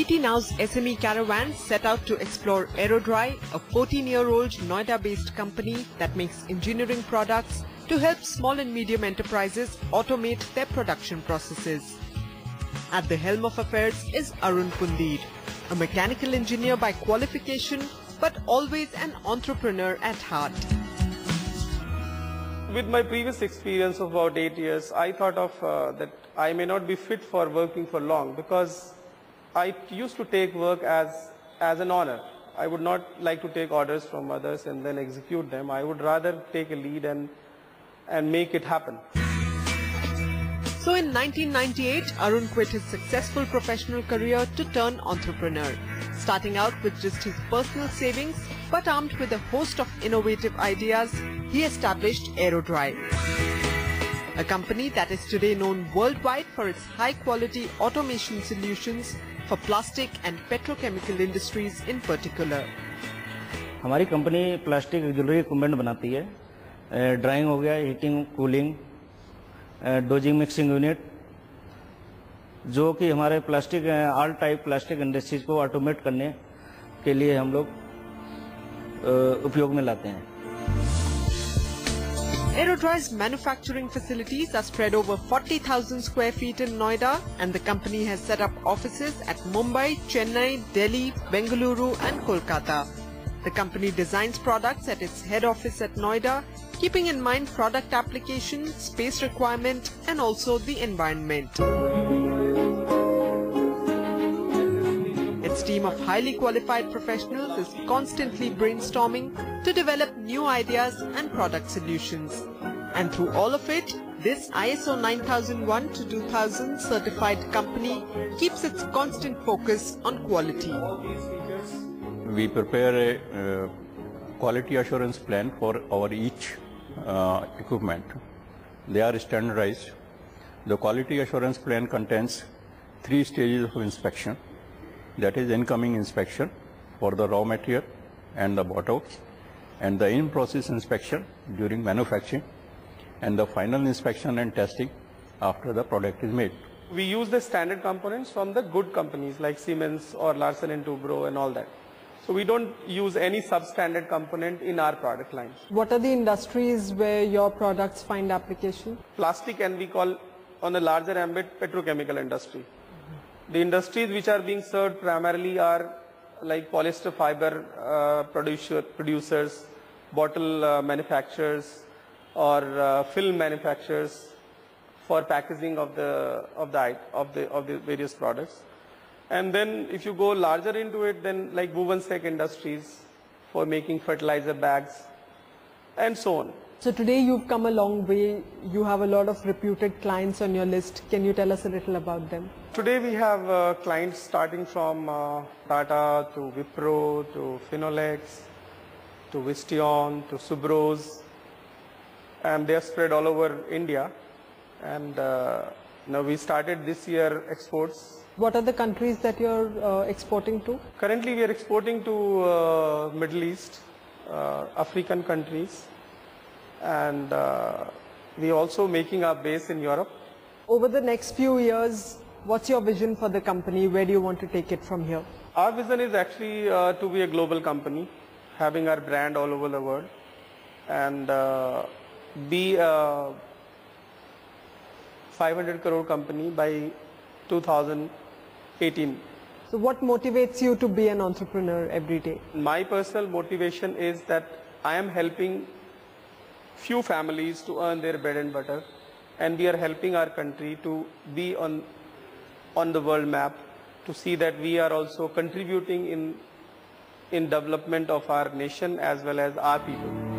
ET Now's SME Caravan set out to explore Aerodry, a 14-year-old Noida-based company that makes engineering products to help small and medium enterprises automate their production processes. At the helm of affairs is Arun Pundir, a mechanical engineer by qualification but always an entrepreneur at heart. With my previous experience of about eight years, I thought of uh, that I may not be fit for working for long because I used to take work as, as an honor. I would not like to take orders from others and then execute them. I would rather take a lead and, and make it happen. So in 1998, Arun quit his successful professional career to turn entrepreneur. Starting out with just his personal savings, but armed with a host of innovative ideas, he established Aerodry. A company that is today known worldwide for its high-quality automation solutions for plastic and petrochemical industries in particular. हमारी company plastic jewellery equipment बनाती है drawing हो गया heating cooling dosing mixing unit जो कि हमारे plastic all type plastic industries को automate करने के लिए हम लोग उपयोग में लाते हैं Aerodry's manufacturing facilities are spread over 40,000 square feet in Noida and the company has set up offices at Mumbai, Chennai, Delhi, Bengaluru and Kolkata. The company designs products at its head office at Noida, keeping in mind product application, space requirement and also the environment. Team of highly qualified professionals is constantly brainstorming to develop new ideas and product solutions. And through all of it, this ISO 9001 to 2000 certified company keeps its constant focus on quality. We prepare a uh, quality assurance plan for our each uh, equipment. They are standardized. The quality assurance plan contains three stages of inspection. That is incoming inspection for the raw material and the bottles and the in-process inspection during manufacturing and the final inspection and testing after the product is made. We use the standard components from the good companies like Siemens or Larsen and Toubro and all that. So we don't use any substandard component in our product lines. What are the industries where your products find application? Plastic and we call on a larger ambit petrochemical industry. The industries which are being served primarily are like polyester fiber uh, producer, producers, bottle uh, manufacturers or uh, film manufacturers for packaging of the, of the, of the, of the various products. And then if you go larger into it, then like Bhuvansek Industries for making fertilizer bags and so on. So today you've come a long way. You have a lot of reputed clients on your list. Can you tell us a little about them? Today we have uh, clients starting from uh, Tata to Wipro to Finolex to Visteon to Subros and they are spread all over India and uh, now we started this year exports what are the countries that you're uh, exporting to? Currently we are exporting to uh, Middle East, uh, African countries and uh, we are also making our base in Europe. Over the next few years, what's your vision for the company? Where do you want to take it from here? Our vision is actually uh, to be a global company, having our brand all over the world and uh, be a 500 crore company by 2018. So what motivates you to be an entrepreneur every day? My personal motivation is that I am helping few families to earn their bread and butter and we are helping our country to be on, on the world map to see that we are also contributing in, in development of our nation as well as our people.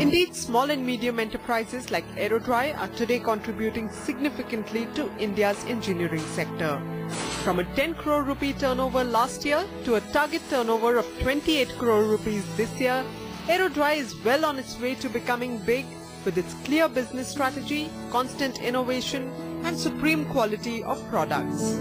Indeed, small and medium enterprises like Aerodry are today contributing significantly to India's engineering sector. From a 10 crore rupee turnover last year to a target turnover of 28 crore rupees this year, Aerodry is well on its way to becoming big with its clear business strategy, constant innovation and supreme quality of products.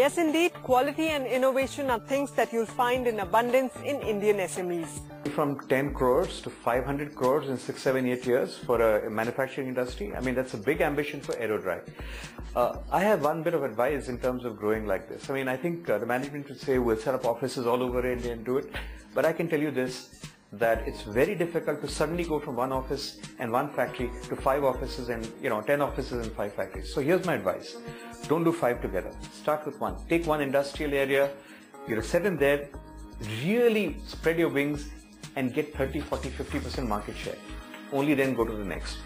Yes, indeed, quality and innovation are things that you'll find in abundance in Indian SMEs. From 10 crores to 500 crores in six, seven, eight years for a manufacturing industry. I mean, that's a big ambition for Aerodry. Uh, I have one bit of advice in terms of growing like this. I mean, I think uh, the management would say we'll set up offices all over India and do it. But I can tell you this, that it's very difficult to suddenly go from one office and one factory to five offices and, you know, 10 offices and five factories. So here's my advice. Don't do five together. Start with one. Take one industrial area, you know, set in there, really spread your wings and get 30, 40, 50% market share. Only then go to the next.